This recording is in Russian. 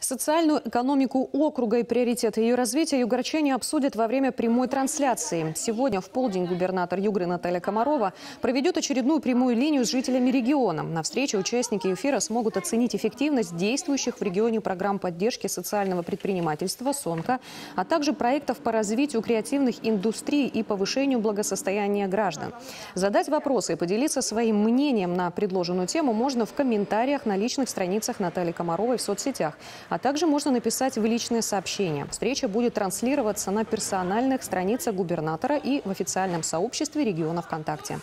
Социальную экономику округа и приоритеты ее развития югорчане обсудят во время прямой трансляции. Сегодня в полдень губернатор Югры Наталья Комарова проведет очередную прямую линию с жителями региона. На встрече участники эфира смогут оценить эффективность действующих в регионе программ поддержки социального предпринимательства «Сонка», а также проектов по развитию креативных индустрий и повышению благосостояния граждан. Задать вопросы и поделиться своим мнением на предложенную тему можно в комментариях на личных страницах Натальи Комаровой в соцсетях – а также можно написать в личное сообщение. Встреча будет транслироваться на персональных страницах губернатора и в официальном сообществе региона ВКонтакте.